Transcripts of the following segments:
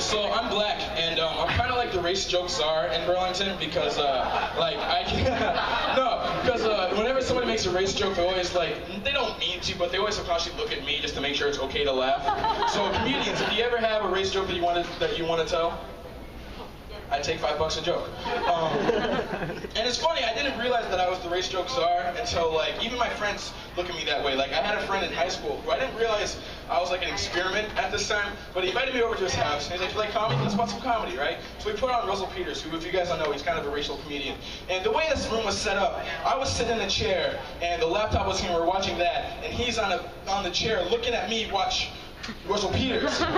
So I'm black, and um, I'm kind of like the race jokes are in Burlington because, uh, like, I no, because uh, whenever somebody makes a race joke, they always like they don't mean to, but they always subconsciously look at me just to make sure it's okay to laugh. So comedians, if you ever have a race joke that you want to that you want to tell, I take five bucks a joke. Um, and it's funny, I didn't realize that I was the race joke czar until like even my friends look at me that way. Like I had a friend in high school who I didn't realize I was like an experiment at this time, but he invited me over to his house and he's like, "You like comedy? Let's watch some comedy, right?" So we put on Russell Peters, who, if you guys don't know, he's kind of a racial comedian. And the way this room was set up, I was sitting in a chair and the laptop was here. and We are watching that, and he's on a on the chair looking at me watch Russell Peters.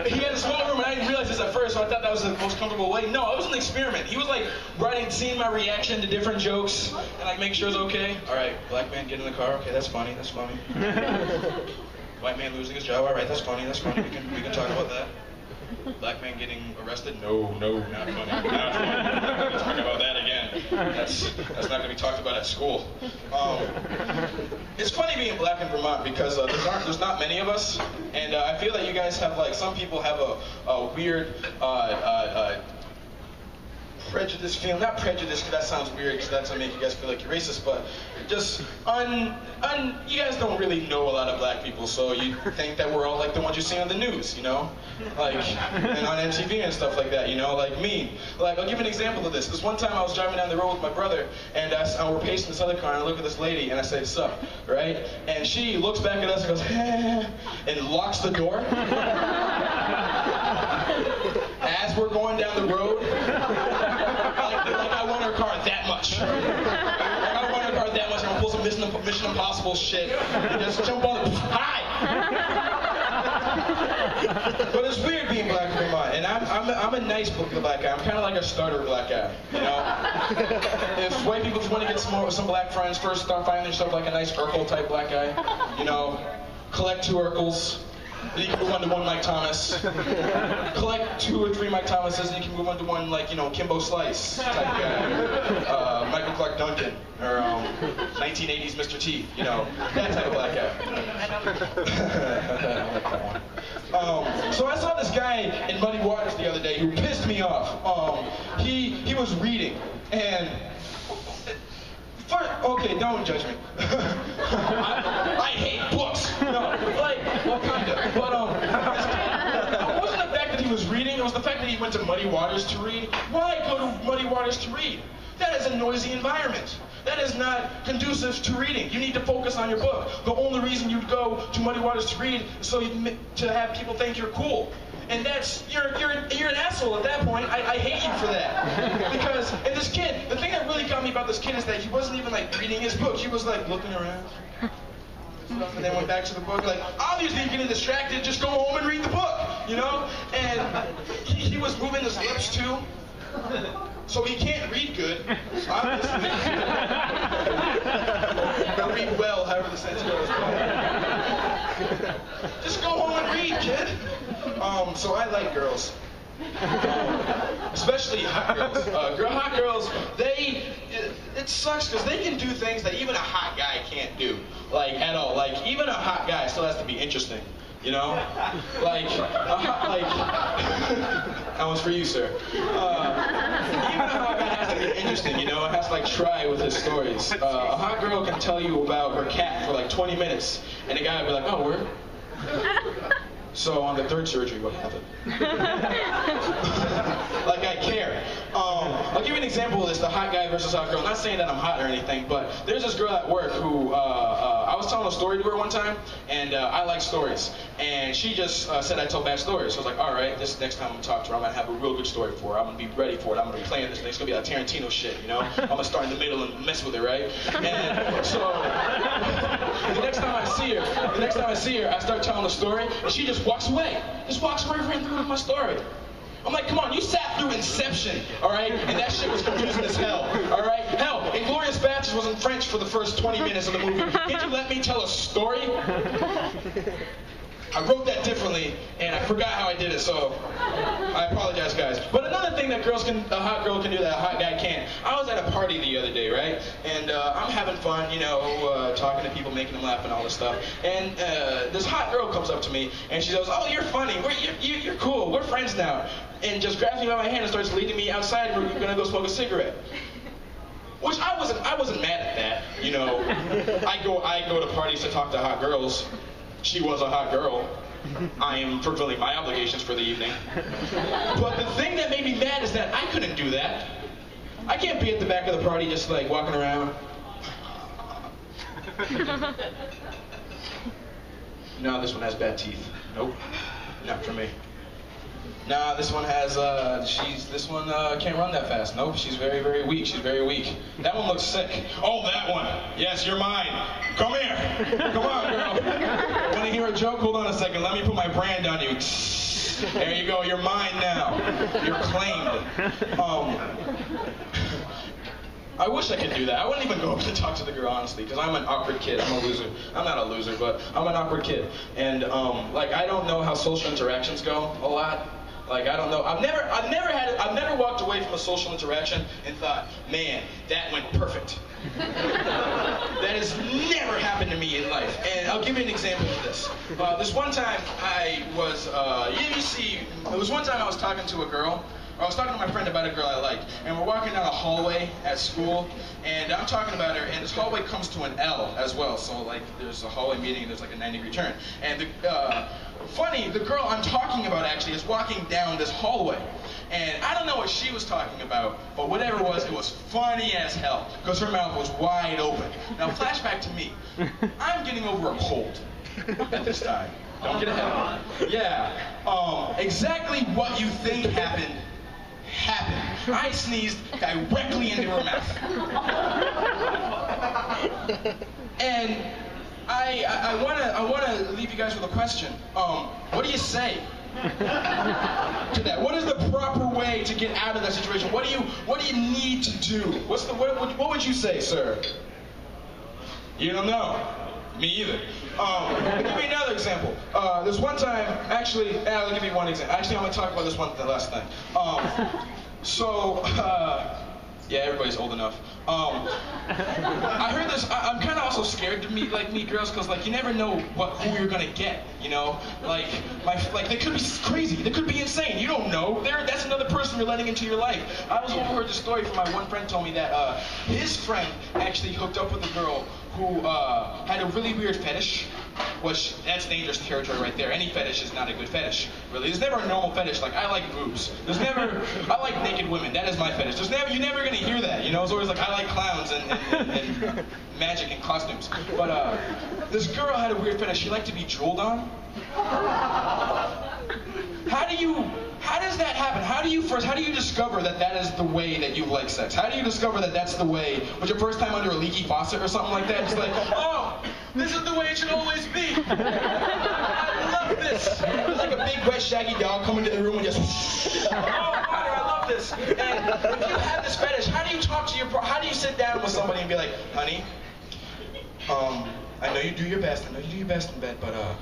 And he had a small room, and I didn't realize this at first, so I thought that was the most comfortable way. No, it was an experiment. He was like writing, seeing my reaction to different jokes, and like make sure it's okay. All right, black man get in the car. Okay, that's funny. That's funny. White man losing his job. All right, that's funny. That's funny. We can we can talk about that. Black man getting arrested? No, no, not funny. Not funny. Talk about that again. That's that's not going to be talked about at school. Um, it's funny being black in Vermont because uh, there's, aren't, there's not many of us, and uh, I feel that you guys have like some people have a, a weird. Uh, uh, uh prejudice feeling, not prejudice because that sounds weird because that's gonna make you guys feel like you're racist, but just un, un, you guys don't really know a lot of black people, so you think that we're all like the ones you see on the news, you know? Like, and on MTV and stuff like that, you know? Like me. Like, I'll give an example of this. This one time I was driving down the road with my brother, and I, I, we're pacing this other car, and I look at this lady, and I say, sup, right? And she looks back at us and goes, eh, and locks the door. As we're going down the road, much. I don't want to guard that much. I'm gonna pull some Mission, Mission Impossible shit and just jump on it. Hi. but it's weird being black in Vermont, and I'm, I'm, a, I'm a nice black guy. I'm kind of like a starter black guy, you know? if white people just want to get some more, some black friends, first start finding yourself like a nice Urkel type black guy, you know? Collect two Urkels, you can move on to one Mike Thomas. Collect two or three Mike Thomases, and you can move on to one like, you know, Kimbo Slice type guy. Uh, Michael Clarke Duncan, or um, 1980s Mr. T, you know, that type of black guy. um, so I saw this guy in Muddy Waters the other day who pissed me off. Um, he, he was reading, and okay, don't judge me. I, I, hate books. No, like, well, kind of. But, um, it wasn't the fact that he was the fact that he went to Muddy Waters to read. Why go to Muddy Waters to read? That is a noisy environment. That is not conducive to reading. You need to focus on your book. The only reason you'd go to Muddy Waters to read is so you, to have people think you're cool and that's you're you're you're an asshole at that point. I, I hate you for that because and this kid, the thing that really got me about this kid is that he wasn't even like reading his book. He was like looking around. And then went back to the book. Like, obviously, you're getting distracted. Just go home and read the book, you know. And he, he was moving his lips too. So he can't read good, obviously. read well, however the sentence goes. Just go home and read, kid. Um, so I like girls. especially hot girls. Uh, girl, hot girls, they, it, it sucks because they can do things that even a hot guy can't do, like at all. Like even a hot guy still has to be interesting. You know, like, uh, like that one's for you, sir. Uh, even a hot guy has to be interesting. You know, it has to like try with his stories. Uh, a hot girl can tell you about her cat for like 20 minutes, and a guy would be like, "Oh, where?" So on the third surgery, what happened? like I care. Um, I'll give you an example of this: the hot guy versus hot girl. I'm not saying that I'm hot or anything, but there's this girl at work who uh, uh, was telling a story to her one time, and uh, I like stories, and she just uh, said I tell bad stories. So I was like, all right, this next time I'm gonna talk to her, I'm gonna have a real good story for her. I'm gonna be ready for it. I'm gonna be playing this thing. It's gonna be like Tarantino shit, you know? I'm gonna start in the middle and mess with it, right? And so the next time I see her, the next time I see her, I start telling a story, and she just walks away. Just walks right through with my story. I'm like, come on, you sat through Inception, all right? And that shit was confusing as hell, all right? For the first 20 minutes of the movie. Can't you let me tell a story? I wrote that differently, and I forgot how I did it, so I apologize, guys. But another thing that girls can, a hot girl can do that a hot guy can't. I was at a party the other day, right? And uh, I'm having fun, you know, uh, talking to people, making them laugh, and all this stuff. And uh, this hot girl comes up to me, and she goes, "Oh, you're funny. We're, you're, you're cool. We're friends now." And just grabs me by my hand and starts leading me outside. We're gonna go smoke a cigarette. Which I wasn't I wasn't mad at that. You know, I go I go to parties to talk to hot girls. She was a hot girl. I am fulfilling my obligations for the evening. But the thing that made me mad is that I couldn't do that. I can't be at the back of the party just like walking around. no, this one has bad teeth. Nope, not for me. Nah, this one has, uh, she's, this one uh, can't run that fast. Nope, she's very, very weak. She's very weak. That one looks sick. Oh, that one. Yes, you're mine. Come here. Come on, girl. Want to hear a joke? Hold on a second. Let me put my brand on you. There you go. You're mine now. You're claimed. Um, I wish I could do that. I wouldn't even go up to talk to the girl honestly, because I'm an awkward kid. I'm a loser. I'm not a loser, but I'm an awkward kid. And um, like I don't know how social interactions go a lot. Like I don't know. I've never, I've never had, I've never walked away from a social interaction and thought, man, that went perfect. that has never happened to me in life. And I'll give you an example of this. Uh, this one time I was, uh, you see, it was one time I was talking to a girl. I was talking to my friend about a girl I liked, and we're walking down a hallway at school, and I'm talking about her, and this hallway comes to an L as well. So like, there's a hallway meeting, and there's like a 90 degree turn, and the, uh, funny, the girl I'm talking about actually is walking down this hallway. And I don't know what she was talking about, but whatever it was, it was funny as hell, because her mouth was wide open. Now, flashback to me. I'm getting over a cold at this time. Don't get ahead of me. Yeah. Um, exactly what you think happened happened. I sneezed directly into her mouth. And I, I, I wanna I wanna leave you guys with a question. Um, what do you say to that? What is the proper way to get out of that situation? What do you what do you need to do? What's the what, what, what would you say, sir? You don't know. Me either. Um, give me another example. Uh, there's one time, actually, I'll give you one example. Actually, I'm going to talk about this one the last thing. Um, so, uh, yeah, everybody's old enough. Um, I heard this. I, am kind of also scared to meet like meet girls because like you never know what who you're gonna get. You know, like my like they could be crazy. They could be insane. You don't know. There, that's another person you're letting into your life. I was overheard the story from my one friend told me that uh, his friend actually hooked up with a girl who uh, had a really weird fetish, which that's dangerous territory right there. Any fetish is not a good fetish, really. There's never a normal fetish. Like I like boobs. There's never. I like naked women. That is my fetish. There's never. You're never gonna hear that. You know, it's always like I like clowns and, and, and, and magic and costumes. But uh, this girl had a weird fetish. She liked to be drooled on. How do you how does that happen? How do you first, how do you discover that that is the way that you like sex? How do you discover that that's the way? Was your first time under a leaky faucet or something like that? It's like, oh, this is the way it should always be. I love this. It's like a big wet shaggy dog coming to the room and just, oh, water, I love this. And if you have this fetish, how do you talk to your, how do you sit down with somebody and be like, honey, um, I know you do your best. I know you do your best in bed, but uh,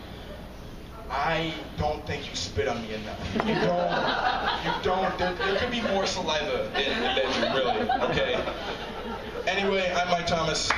I don't think you spit on me enough. You don't. You don't. There, there could be more saliva in the bedroom, really. Okay. Anyway, I'm Mike Thomas.